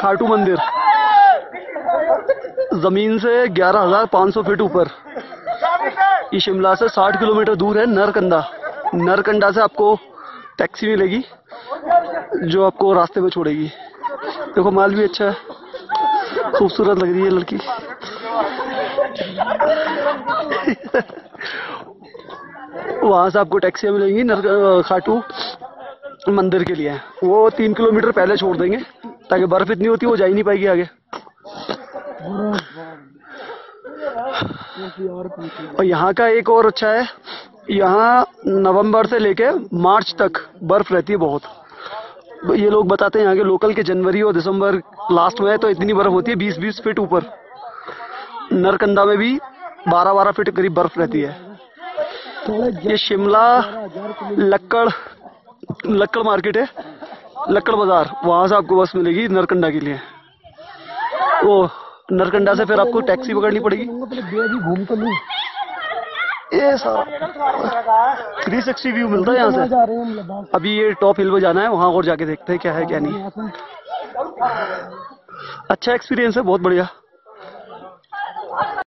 खाटू मंदिर। ज़मीन से 11,500 फीट ऊपर। ये शिमला से 60 किलोमीटर दूर है नरकंदा नरकंडा से आपको टैक्सी मिलेगी जो आपको रास्ते में छोड़ेगी। देखो माल भी अच्छा है। खूबसूरत लग रही है लड़की। वहाँ से आपको टैक्सियाँ मिलेंगी नर खाटू। मंदिर के लिए। वो तीन किलोमीटर पहले छोड़ देंगे, ताकि बर्फ़ इतनी होती है, वो जा ही नहीं पाएगी आगे। और यहाँ का एक और अच्छा है, यहाँ नवंबर से लेके मार्च तक बर्फ़ रहती है बहुत। ये लोग बताते हैं यहाँ के लोकल के जनवरी और दिसंबर लास्ट में तो इतनी बर्फ़ होती है बीस बीस फीट ऊपर। नरकंदा में भी बारह बारह फीट करीब बर्फ़ रहती है। ये शिमला, लक्कड़ लक्कड़ मार्केट है। लक्कड़ बाज़ार। वहाँ से आपको बस मिलेगी नरकंडा के लिए। वो नरकंडा से फिर आपको टैक्सी पकड़नी पड़ेगी। घूम तो ये थ्री सिक्सटी व्यू मिलता है यहाँ से। अभी ये टॉप हिल पे जाना है। वहाँ और जाके देखते हैं क्या है, क्या नहीं। अच्छा एक्सपीरियंस है, बहुत बढ़िया।